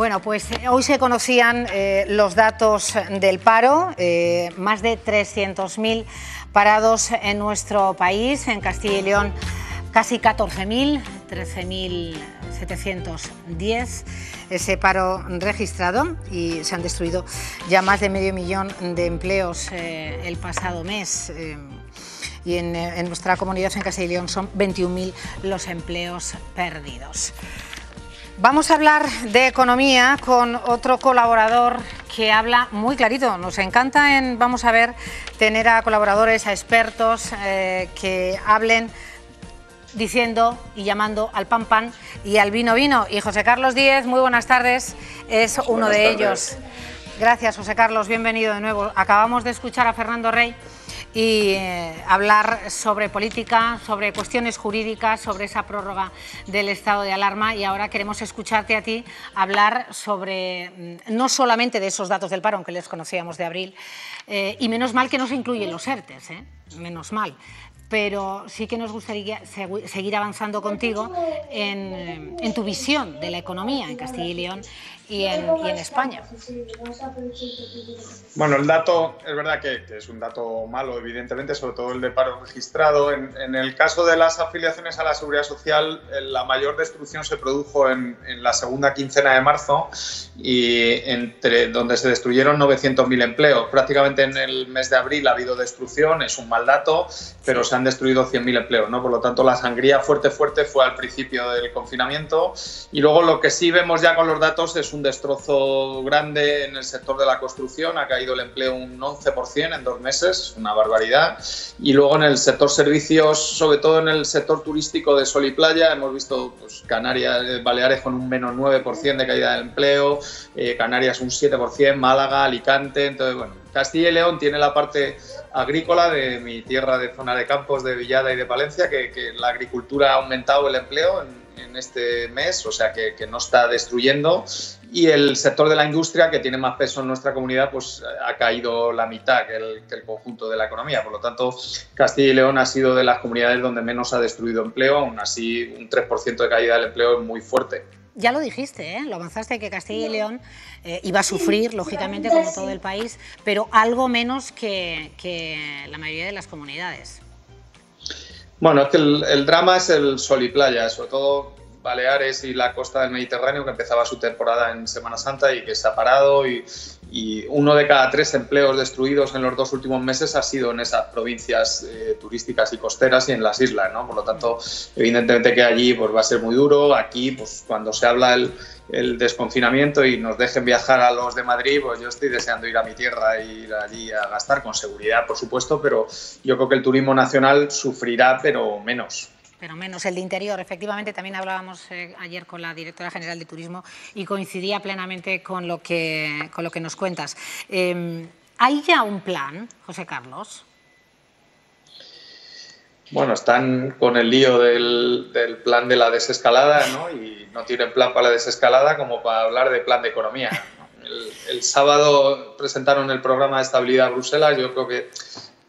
Bueno, pues eh, hoy se conocían eh, los datos del paro, eh, más de 300.000 parados en nuestro país, en Castilla y León casi 14.000, 13.710 ese paro registrado y se han destruido ya más de medio millón de empleos el pasado mes y en, nuestra comunidad en Castilla y León son 21.000 los empleos perdidos. Vamos a hablar de economía con otro colaborador que habla muy clarito. Nos encanta, en, vamos a ver, tener a colaboradores, a expertos eh, que hablen diciendo y llamando al pan pan y al vino vino. Y José Carlos Díez, muy buenas tardes, es uno de ellos. Gracias, José Carlos, bienvenido de nuevo. Acabamos de escuchar a Fernando Rey y eh, hablar sobre política, sobre cuestiones jurídicas, sobre esa prórroga del estado de alarma y ahora queremos escucharte a ti hablar sobre mm, no solamente de esos datos del paro, aunque les conocíamos de abril, eh, y menos mal que no se incluyen los ERTES, ¿eh? menos mal, pero sí que nos gustaría seguir avanzando contigo en, en, tu visión de la economía en Castilla y León y en, y en, España. Bueno, el dato es verdad que, que, es un dato malo, evidentemente, sobre todo el de paro registrado. En, en, el caso de las afiliaciones a la seguridad social, la mayor destrucción se produjo en, en la segunda quincena de marzo y entre donde se destruyeron 900.000 empleos. Prácticamente en el mes de abril ha habido destrucción, es un mal dato, pero se han destruido 100.000 empleos. ¿no? Por lo tanto, la sangría fuerte, fuerte fue al principio del confinamiento y luego lo que sí vemos ya con los datos es un destrozo grande en el sector de la construcción, ha caído el empleo un 11% en dos meses, una barbaridad. Y luego en el sector servicios, sobre todo en el sector turístico de sol y playa, hemos visto pues, Canarias, eh, Baleares con un menos 9% de caída del empleo, eh, Canarias un 7%, Málaga, Alicante. Entonces, bueno, Castilla y León tiene la parte agrícola de mi tierra de zona de campos de Villada y de Palencia, que, la agricultura ha aumentado el empleo en, este mes, o sea que, que, no está destruyendo. Y el sector de la industria, que tiene más peso en nuestra comunidad, pues ha caído la mitad que el, que el conjunto de la economía. Por lo tanto, Castilla y León ha sido de las comunidades donde menos ha destruido empleo, aún así un 3% de caída del empleo es muy fuerte. Ya lo dijiste, ¿eh? lo avanzaste, que Castilla y León eh, iba a sufrir, lógicamente, como todo el país, pero algo menos que, que la mayoría de las comunidades. Bueno, es que el, el, drama es el sol y playa, sobre todo Baleares y la costa del Mediterráneo, que empezaba su temporada en Semana Santa y que se ha parado. Y, uno de cada tres empleos destruidos en los dos últimos meses ha sido en esas provincias eh, turísticas y costeras y en las islas. ¿no? Por lo tanto, evidentemente que allí pues, va a ser muy duro. Aquí, pues, cuando se habla el, desconfinamiento y nos dejen viajar a los de Madrid, pues yo estoy deseando ir a mi tierra ir allí a gastar, con seguridad, por supuesto, pero yo creo que el turismo nacional sufrirá, pero menos pero menos el de interior. Efectivamente, también hablábamos eh, ayer con la directora general de Turismo y coincidía plenamente con lo que, con lo que nos cuentas. Eh, ¿Hay ya un plan, José Carlos? Bueno, están con el lío del, del, plan de la desescalada, ¿no? Y no tienen plan para la desescalada como para hablar de plan de economía. El, sábado presentaron el programa de estabilidad Bruselas. Yo creo que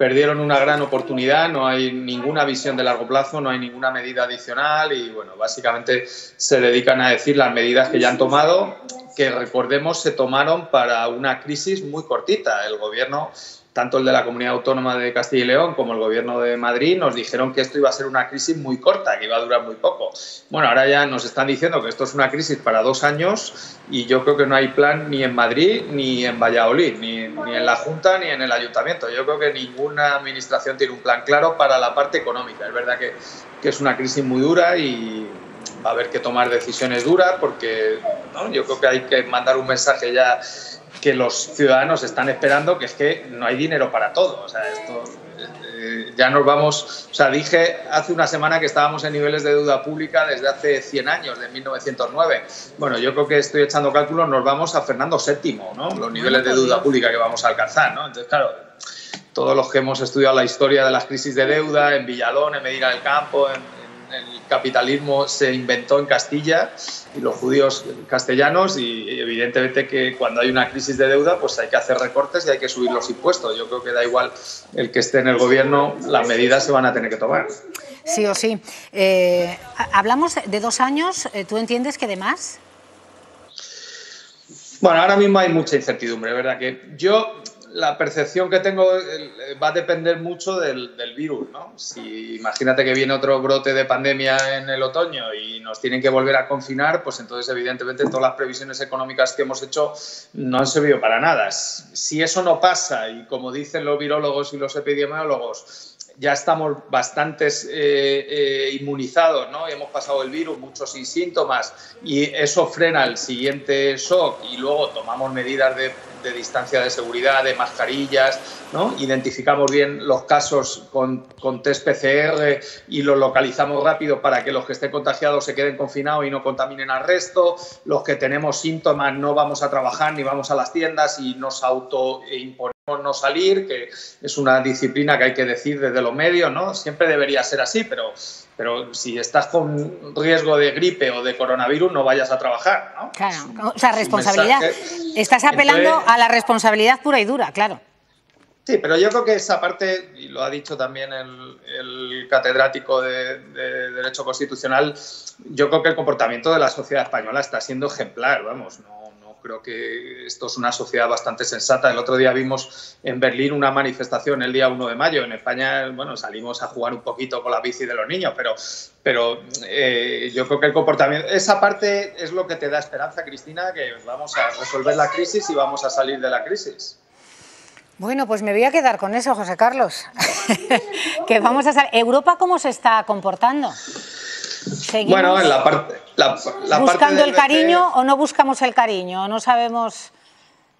perdieron una gran oportunidad, no hay ninguna visión de largo plazo, no hay ninguna medida adicional y bueno, básicamente se dedican a decir las medidas que ya han tomado, que recordemos se tomaron para una crisis muy cortita. El gobierno tanto el de la Comunidad Autónoma de Castilla y León como el Gobierno de Madrid nos dijeron que esto iba a ser una crisis muy corta, que iba a durar muy poco. Bueno, ahora ya nos están diciendo que esto es una crisis para dos años y yo creo que no hay plan ni en Madrid ni en Valladolid, ni, ni en la Junta ni en el Ayuntamiento. Yo creo que ninguna administración tiene un plan claro para la parte económica. Es verdad que, que es una crisis muy dura y va a haber que tomar decisiones duras porque ¿no? yo creo que hay que mandar un mensaje ya que los ciudadanos están esperando, que es que no hay dinero para todo. O sea, esto, eh, ya nos vamos, o sea, dije hace una semana que estábamos en niveles de deuda pública desde hace 100 años, de 1909. Bueno, yo creo que estoy echando cálculos, nos vamos a Fernando VII, ¿no? Los niveles de deuda pública que vamos a alcanzar, ¿no? Entonces, claro, todos los que hemos estudiado la historia de las crisis de deuda en Villalón, en Medina del Campo, en, el capitalismo se inventó en Castilla y los judíos castellanos y evidentemente que cuando hay una crisis de deuda pues hay que hacer recortes y hay que subir los impuestos. Yo creo que da igual el que esté en el gobierno, las medidas se van a tener que tomar. Sí o sí. Eh, hablamos de dos años, ¿tú entiendes que de más? Bueno, ahora mismo hay mucha incertidumbre, ¿verdad? Que yo la percepción que tengo va a depender mucho del, virus, ¿no? Si imagínate que viene otro brote de pandemia en el otoño y nos tienen que volver a confinar, pues entonces evidentemente todas las previsiones económicas que hemos hecho no han servido para nada. Si eso no pasa y como dicen los virólogos y los epidemiólogos, ya estamos bastantes eh, eh, inmunizados, ¿no? Hemos pasado el virus, muchos sin síntomas, y eso frena el siguiente shock y luego tomamos medidas de, distancia de seguridad, de mascarillas, ¿no? Identificamos bien los casos con, con, test PCR y los localizamos rápido para que los que estén contagiados se queden confinados y no contaminen al resto. Los que tenemos síntomas no vamos a trabajar ni vamos a las tiendas y nos autoimponemos no salir, que es una disciplina que hay que decir desde los medios, ¿no? Siempre debería ser así, pero, pero si estás con riesgo de gripe o de coronavirus, no vayas a trabajar, ¿no? Claro, o sea, responsabilidad. Estás apelando a la responsabilidad pura y dura, claro. Sí, pero yo creo que esa parte, y lo ha dicho también el, catedrático de, de, Derecho Constitucional, yo creo que el comportamiento de la sociedad española está siendo ejemplar, vamos, no, creo que esto es una sociedad bastante sensata. El otro día vimos en Berlín una manifestación el día 1 de mayo. En España, bueno, salimos a jugar un poquito con la bici de los niños, pero, pero eh, yo creo que el comportamiento, esa parte es lo que te da esperanza, Cristina, que vamos a resolver la crisis y vamos a salir de la crisis. Bueno, pues me voy a quedar con eso, José Carlos. que vamos a ¿Europa cómo se está comportando? Bueno, en la parte. ¿Buscando el cariño o no buscamos el cariño? No sabemos.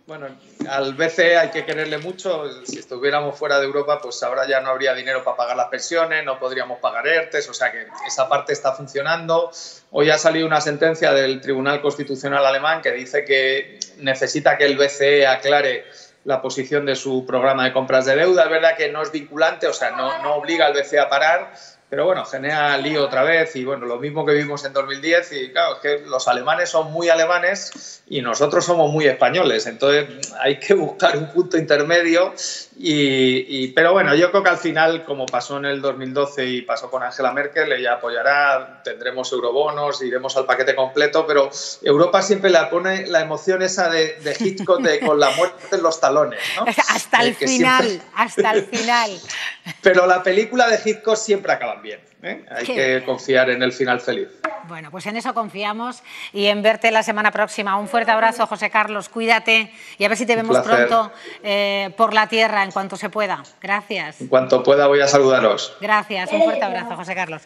Bueno, al BCE hay que quererle mucho. Si estuviéramos fuera de Europa, pues ahora ya no habría dinero para pagar las pensiones, no podríamos pagar ERTES, o sea que esa parte está funcionando. Hoy ha salido una sentencia del Tribunal Constitucional Alemán que dice que necesita que el BCE aclare la posición de su programa de compras de deuda. Es verdad que no es vinculante, o sea, no, no obliga al BCE a parar, pero bueno, genera lío otra vez y bueno, lo mismo que vimos en 2010 y claro, es que los alemanes son muy alemanes y nosotros somos muy españoles, entonces hay que buscar un punto intermedio y, pero bueno, yo creo que al final, como pasó en el 2012 y pasó con Angela Merkel, ella apoyará, tendremos eurobonos, iremos al paquete completo, pero Europa siempre le pone la emoción esa de, de Hitchcock de con la muerte en los talones. ¿no? Hasta el final, hasta el final. Pero la película de Hitchcock siempre acaban bien. ¿eh? Hay que confiar en el final feliz. Bueno, pues en eso confiamos y en verte la semana próxima. Un fuerte abrazo, José Carlos. Cuídate y a ver si te vemos pronto eh, por la tierra en cuanto se pueda. Gracias. En cuanto pueda voy a saludaros. Gracias. Un fuerte abrazo, José Carlos.